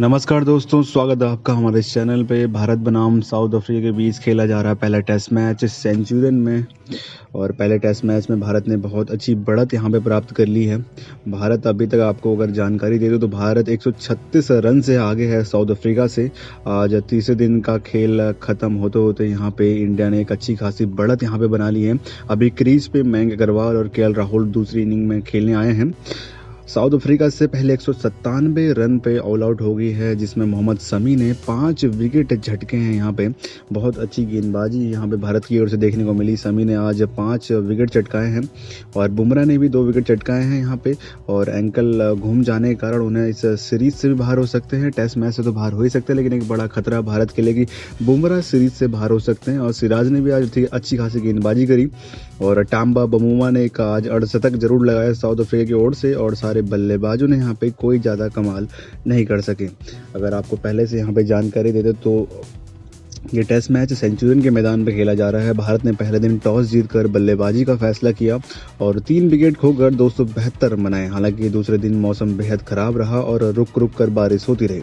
नमस्कार दोस्तों, स्वागत है आपका हमारे इस चैनल पे। भारत बनाम साउथ अफ्रीका के बीच खेला जा रहा है पहला टेस्ट मैच सेंचुरियन में। और पहले टेस्ट मैच में भारत ने बहुत अच्छी बढ़त यहाँ पे प्राप्त कर ली है। भारत अभी तक आपको अगर जानकारी दे दूँ तो भारत 136 रन से आगे है साउथ अफ्रीका से। आज तीसरे दिन का खेल खत्म होते होते यहाँ पे इंडिया ने एक अच्छी खासी बढ़त यहाँ पे बना ली है। अभी क्रीज पे मयंक अग्रवाल और के राहुल दूसरी इनिंग में खेलने आए हैं। साउथ अफ्रीका से पहले एक सौ सत्तानवे रन पे ऑल आउट हो गई है, जिसमें मोहम्मद समी ने पाँच विकेट झटके हैं यहाँ पे। बहुत अच्छी गेंदबाजी यहाँ पे भारत की ओर से देखने को मिली। समी ने आज पाँच विकेट चटकाए हैं और बुमराह ने भी दो विकेट चटकाए हैं यहाँ पे और एंकल घूम जाने के कारण उन्हें इस सीरीज़ से भी बाहर हो सकते हैं। टेस्ट मैच से तो बाहर हो ही सकते हैं, लेकिन एक बड़ा खतरा भारत के लिए कि बुमराह सीरीज़ से बाहर हो सकते हैं। और सिराज ने भी आज अच्छी खासी गेंदबाजी करी और टाम्बा बमुमा ने एक आज अड़शतक ज़रूर लगाया साउथ अफ्रीका की ओर से और सारे बल्लेबाजों ने यहाँ पे कोई ज़्यादा कमाल नहीं कर सके। अगर आपको पहले से यहाँ पे जानकारी दे दे तो ये टेस्ट मैच सेंचुरियन के मैदान पर खेला जा रहा है। भारत ने पहले दिन टॉस जीतकर बल्लेबाजी का फैसला किया और तीन विकेट खोकर दो सौ रन बनाए हालाँकि दूसरे दिन मौसम बेहद खराब रहा और रुक रुक कर बारिश होती रही।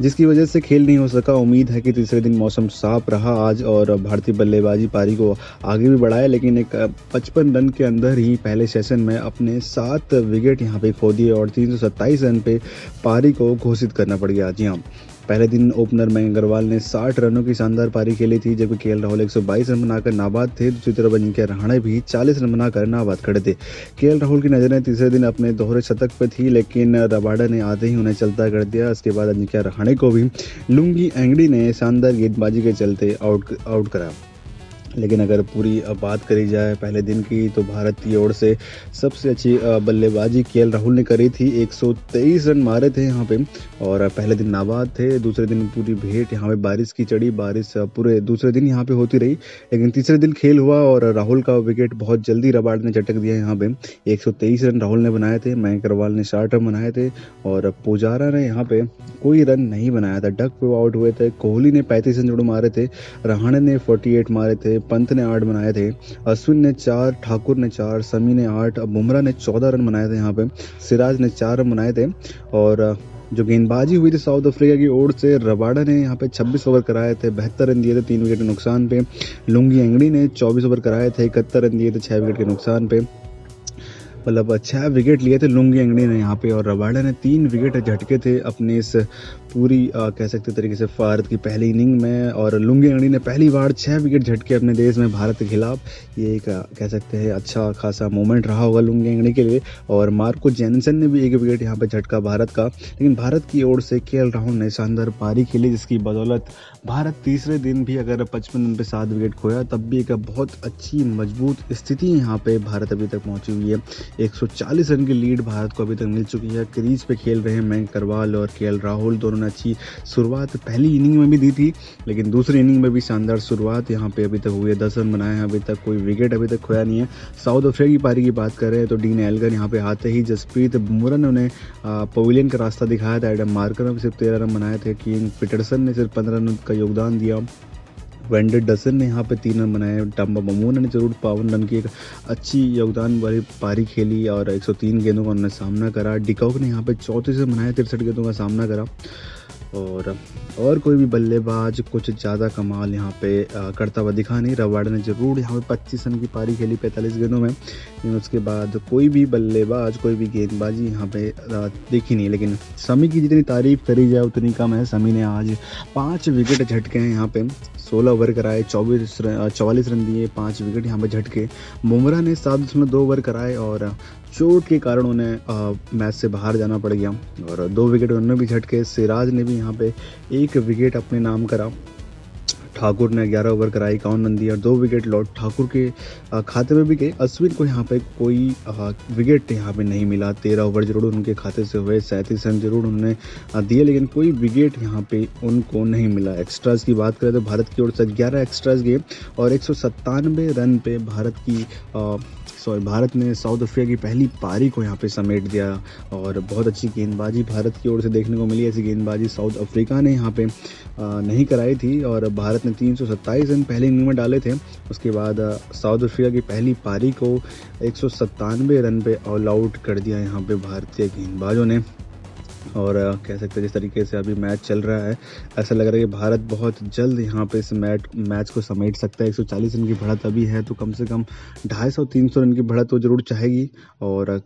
जिसकी वजह से खेल नहीं हो सका। उम्मीद है कि तीसरे दिन मौसम साफ़ रहा आज और भारतीय बल्लेबाजी पारी को आगे भी बढ़ाया लेकिन एक पचपन रन के अंदर ही पहले सेशन में अपने सात विकेट यहाँ पे खो दिए और तीन सौ सत्ताईस रन पे पारी को घोषित करना पड़ गया। जी हाँ पहले दिन ओपनर मयंक अग्रवाल ने 60 रनों की शानदार पारी खेली थी जबकि के राहुल 122 रन बनाकर नाबाद थे। दूसरी तरफ़ अजिंक्य रहाणे भी 40 रन बनाकर नाबाद खड़े थे। के राहुल की नज़रें तीसरे दिन अपने दोहरे शतक पर थी, लेकिन रबाडा ने आते ही उन्हें चलता कर दिया। इसके बाद अजिंक्य रहाणे को भी लुंगी एंगड़ी ने शानदार गेंदबाजी के चलते आउट आउट करा। लेकिन अगर पूरी बात करी जाए पहले दिन की तो भारत की ओर से सबसे अच्छी बल्लेबाजी के राहुल ने करी थी। 123 रन मारे थे यहाँ पे, और पहले दिन नाबाद थे, दूसरे दिन पूरी भेंट यहाँ पे बारिश की चढ़ी, बारिश पूरे दूसरे दिन यहाँ पे होती रही। लेकिन तीसरे दिन खेल हुआ, और राहुल का विकेट बहुत जल्दी रबाड़ ने चटक दिया यहाँ पे। एक सौ तेईस रन राहुल ने बनाए थे, मयंक अग्रवाल ने साठ रन बनाए थे, और पुजारा ने यहाँ पे कोई रन नहीं बनाया था। डक पे आउट हुए थे, कोहली ने पैंतीस रन जोड़ मारे थे, रहाणे ने फोर्टी मारे थे पंत ने आठ बनाए थे, अश्विन ने चार, ठाकुर ने चार, समी ने आठ बुमराह ने चौदह रन बनाए थे यहाँ पे, सिराज ने चार रन बनाए थे और, जो गेंदबाजी हुई थी साउथ अफ्रीका की ओर से, रबाडा ने यहाँ पे 26 ओवर कराए थे बेहतर रन दिए थे तीन विकेट के नुकसान पे, लुंगी एंगड़ी ने 24 ओवर कराए थे, इकहत्तर रन दिए थे छः विकेट के नुकसान पे। मतलब छह विकेट लिए थे लुंगी एंगड़ी ने यहाँ पे और रबाडा ने तीन विकेट झटके थे अपने इस पूरी आ, कह सकते तरीके से भारत की पहली इनिंग में और लुंगी अंगड़ी ने पहली बार छः विकेट झटके अपने देश में भारत के खिलाफ। ये एक कह सकते हैं अच्छा खासा मोमेंट रहा होगा लुंगी अंगड़ी के लिए और मार्को जैनसन ने भी एक विकेट यहाँ पर झटका भारत का। लेकिन भारत की ओर से के राहुल ने शानदार पारी खेली जिसकी बदौलत भारत तीसरे दिन भी अगर पचपन रन पर सात विकेट खोया तब भी एक बहुत अच्छी मज़बूत स्थिति यहाँ पे भारत अभी तक पहुँची हुई है। 140 रन की लीड भारत को अभी तक मिल चुकी है। क्रीज पे खेल रहे हैं मयंक करवाल और के राहुल। दोनों ने अच्छी शुरुआत पहली इनिंग में भी दी थी, लेकिन दूसरी इनिंग में भी शानदार शुरुआत यहाँ पे अभी तक हुई है। दस रन बनाए हैं, अभी तक कोई विकेट अभी तक खोया नहीं है। साउथ अफ्रीका की पारी की बात कर रहे हैं तो डीन एलगर यहाँ पे आते ही जसप्रीत बुमरा ने उन्हें पवेलियन का रास्ता दिखाया था। एडम मार्कर ने सिर्फ़ तेरह रन बनाए थे। किंग पीटरसन ने सिर्फ़ पंद्रह रन का योगदान दिया। वेंडेड डसन ने यहाँ पे तीन रन बनाए टम्बा ममून ने ज़रूर पावन रन की एक अच्छी योगदान वाली पारी खेली और 103 गेंदों का उन्होंने सामना करा। डिकॉक ने यहाँ पे चौंतीस रन बनाए, तिरसठ गेंदों का सामना करा। और और कोई भी बल्लेबाज कुछ ज़्यादा कमाल यहाँ पे करता हुआ दिखा नहीं। रवाड़ ने ज़रूर यहाँ पे पच्चीस रन की पारी खेली पैंतालीस गेंदों में। लेकिन उसके बाद कोई भी बल्लेबाज, कोई भी गेंदबाजी यहाँ पे देखी नहीं। लेकिन समी की जितनी तारीफ़ करी जाए, उतनी कम है। समी ने आज पाँच विकेट झटके हैं यहाँ पे। सोलह ओवर कराए, चौबीस चौवालीस रन दिए, पाँच विकेट यहाँ पर झटके। बुमराह ने सात दशमलव दो ओवर कराए और चोट के कारण उन्हें मैच से बाहर जाना पड़ गया और दो विकेट उन्होंने भी झटके। सिराज ने भी यहाँ पे एक विकेट अपने नाम करा। ठाकुर ने 11 ओवर कराई, इक्यावन रन दिया और दो विकेट लॉर्ड ठाकुर के खाते में भी गए। अश्विन को यहाँ पे कोई विकेट यहाँ पे नहीं मिला। तेरह ओवर ज़रूर उनके खाते से हुए, सैंतीस रन ज़रूर उन्होंने दिए, लेकिन कोई विकेट यहाँ पे उनको नहीं मिला। एक्स्ट्राज की बात करें तो भारत की ओर से ग्यारह एक्स्ट्राज गए और एक सौ सत्तानबे रन पे भारत की सॉरी भारत ने साउथ अफ्रीका की पहली पारी को यहाँ पे समेट दिया और बहुत अच्छी गेंदबाजी भारत की ओर से देखने को मिली। ऐसी गेंदबाजी साउथ अफ्रीका ने यहाँ पे नहीं कराई थी और भारत ने तीन रन पहले इनिंग में डाले थे। उसके बाद साउथ अफ्रीका की पहली पारी को एक रन पे ऑल आउट कर दिया यहाँ पे भारतीय गेंदबाजों ने। और कह सकते हैं जिस तरीके से अभी मैच चल रहा है, ऐसा लग रहा है कि भारत बहुत जल्द यहाँ पे इस मैच मैच को समेट सकता है। 140 रन की बढ़त अभी है तो कम से कम ढाई 250 300 रन की बढ़त तो ज़रूर चाहेगी। और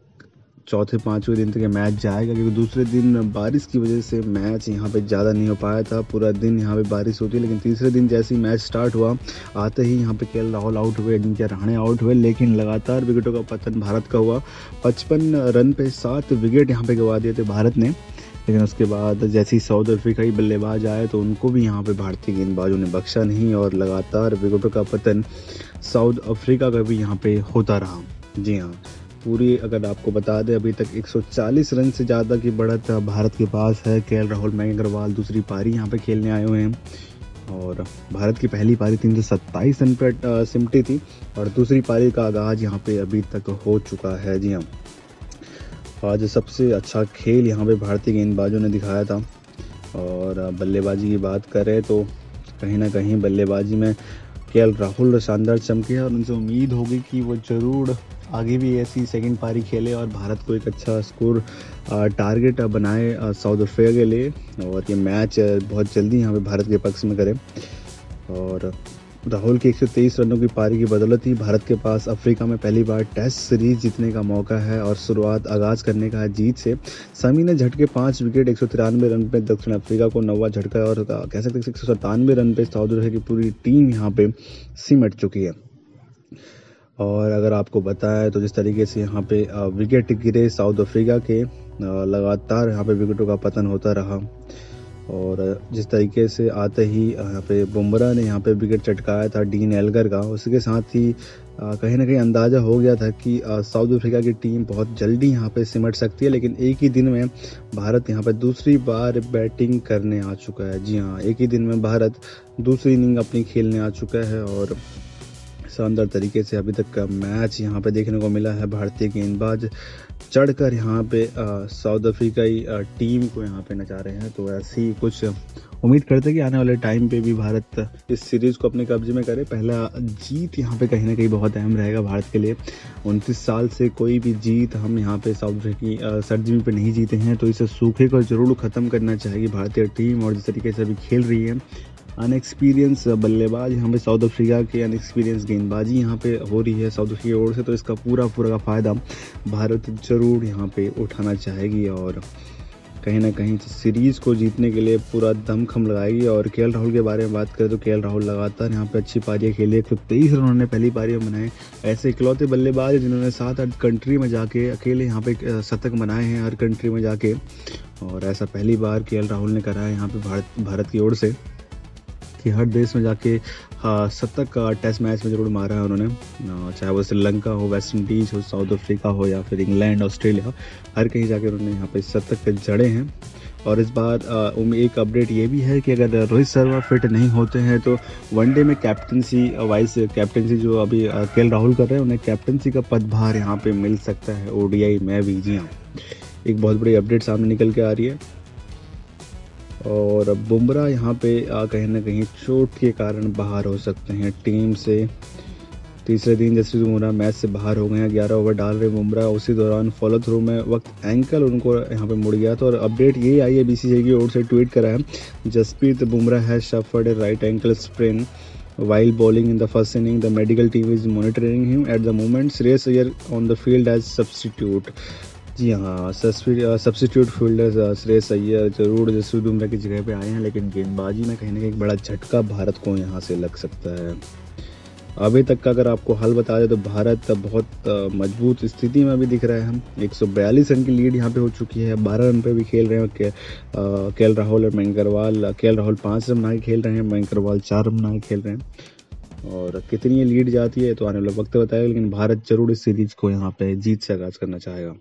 चौथे, पाँचवें दिन तक ये मैच जाएगा, क्योंकि दूसरे दिन बारिश की वजह से मैच यहाँ पे ज़्यादा नहीं हो पाया था। पूरा दिन यहाँ पे बारिश होती लेकिन तीसरे दिन जैसे ही मैच स्टार्ट हुआ, आते ही यहाँ पे के राहुल आउट हुए अजिंक्य रहाणे आउट हुए, लेकिन लगातार विकेटों का पतन भारत का हुआ। पचपन रन पे सात विकेट यहाँ पे गवा दिए थे भारत ने। लेकिन उसके बाद जैसे ही साउथ अफ्रीका बल्लेबाज आए तो उनको भी यहाँ पे भारतीय गेंदबाजों ने बख्शा नहीं, और लगातार विकेटों का पतन साउथ अफ्रीका का भी यहाँ पे होता रहा। जी हाँ। पूरी अगर आपको बता दें, अभी तक 140 रन से ज़्यादा की बढ़त भारत के पास है। के राहुल, मयंक अग्रवाल, दूसरी पारी यहाँ पे खेलने आए हुए हैं। और भारत की पहली पारी तीन सौ सत्ताईस रन पर सिमटी थी। और दूसरी पारी का आगाज़ यहाँ पे अभी तक हो चुका है। जी हाँ। आज सबसे अच्छा खेल यहाँ पे भारतीय गेंदबाजों ने दिखाया था। और बल्लेबाजी की बात करें तो कहीं ना कहीं बल्लेबाजी में के राहुल शानदार चमके और उनसे उम्मीद होगी कि वो ज़रूर आगे भी ऐसी सेकंड पारी खेले और भारत को एक अच्छा स्कोर टारगेट बनाए साउथ अफ्रीका के लिए। और ये मैच बहुत जल्दी यहाँ पे भारत के पक्ष में करें। और राहुल की 123 रनों की पारी की बदौलत ही भारत के पास अफ्रीका में पहली बार टेस्ट सीरीज़ जीतने का मौका है और शुरुआत आगाज़ करने का है जीत से। समी ने झटके पाँच विकेट एक सौ तिरानवे रन पे दक्षिण अफ्रीका को नवा झटका और कह सकते हैं एक सौ सत्तानवे रन पे साउथ अफ्रीका की पूरी टीम यहाँ पे सिमट चुकी है। और अगर आपको बताया तो जिस तरीके से यहाँ पे विकेट गिरे साउथ अफ्रीका के लगातार यहाँ पे विकेटों का पतन होता रहा। और जिस तरीके से आते ही यहाँ पे बुमराह ने यहाँ पे विकेट चटकाया था डीन एलगर का, उसके साथ ही कहीं ना कहीं अंदाज़ा हो गया था कि साउथ अफ्रीका की टीम बहुत जल्दी यहाँ पे सिमट सकती है, लेकिन एक ही दिन में भारत यहाँ पे दूसरी बार बैटिंग करने आ चुका है। जी हाँ एक ही दिन में भारत दूसरी इनिंग अपनी खेलने आ चुका है और शानदार तरीके से अभी तक का मैच यहाँ पे देखने को मिला है भारतीय गेंदबाज। चढ़कर यहाँ पे साउथ अफ्रीकाई टीम को यहाँ पे नचा रहे हैं। तो ऐसे कुछ उम्मीद करते हैं कि आने वाले टाइम पे भी भारत इस सीरीज़ को अपने कब्जे में करे। पहला जीत यहाँ पे कहीं ना कहीं बहुत अहम रहेगा भारत के लिए। उनतीस साल से कोई भी जीत हम यहाँ पे साउथ अफ्रीकी सरजमी पे नहीं जीते हैं। तो इसे सूखे को ज़रूर ख़त्म करना चाहेगी भारतीय टीम और जिस तरीके से अभी खेल रही है अनएक्सपीरियंस बल्लेबाज। यहाँ पे साउथ अफ्रीका के अनएक्सपीरियंस गेंदबाजी यहाँ पे हो रही है साउथ अफ्रीका ओर से तो इसका पूरा पूरा का फ़ायदा भारत ज़रूर यहाँ पे उठाना चाहेगी और कहीं ना कहीं सीरीज़ को जीतने के लिए पूरा दमखम लगाएगी। और के राहुल के बारे में बात करें तो के राहुल लगातार यहाँ पे अच्छी पारियाँ खेली एक सौ तेईस रन उन्होंने पहली पारी में बनाए ऐसे इकलौते बल्लेबाज जिन्होंने सात आठ कंट्री में जाके अकेले यहाँ पे शतक बनाए हैं हर कंट्री में जाके। और ऐसा पहली बार के राहुल ने करा है यहाँ पर भारत भारत की ओर से। कि हर देश में जाके शतक टेस्ट मैच में ज़रूर मारा है उन्होंने। चाहे वो श्रीलंका हो वेस्ट इंडीज हो साउथ अफ्रीका हो, या फिर इंग्लैंड ऑस्ट्रेलिया हर कहीं जाके उन्होंने यहाँ पे शतक जड़े हैं। और इस बार एक अपडेट ये भी है कि अगर रोहित शर्मा फिट नहीं होते हैं तो वनडे में कैप्टनसी वाइस कैप्टनसी जो अभी के राहुल कर रहे हैं, उन्हें कैप्टनसी का पदभार यहाँ पे मिल सकता है ओडीआई में भी। जी हाँ। एक बहुत बड़ी अपडेट सामने निकल के आ रही है। और बुमराह यहाँ पे कहीं ना कहीं चोट के कारण बाहर हो सकते हैं टीम से। तीसरे दिन जसप्रीत बुमराह मैच से बाहर हो गए हैं, ग्यारह ओवर डाल रहे बुमराह, उसी दौरान फॉलो थ्रू में वक्त एंकल उनको यहाँ पे मुड़ गया था और अपडेट ये आई है बीसीसीआई की ओर से ट्वीट करा है, जसप्रीत बुमराह है Shepherd right ankle sprain while bowling in the first inning. The medical team is monitoring him at the moment. Shreyas Iyer on the field as substitute. जी हाँ सब्सिट्यूट फील्डर श्रेयस अय्यर ज़रूर जसप्रीत बुमराह की जगह पे आए हैं लेकिन गेंदबाजी में कहीं ना कहीं एक बड़ा झटका भारत को यहाँ से लग सकता है। अभी तक का अगर आपको हल बता दें तो भारत बहुत मज़बूत स्थिति में अभी दिख रहा है हम। 142 रन की लीड यहाँ पे हो चुकी है 12 रन पे भी खेल रहे हैं के, केल राहुल और मयंकरवाल केल राहुल पाँच रन बना के खेल रहे हैं मयंकरवाल चार रन बना के खेल रहे हैं। और कितनी लीड जाती है तो आने वाला वक्त बताएगा लेकिन भारत ज़रूर इस सीरीज़ को यहाँ पे जीत से आगाज़ करना चाहेगा।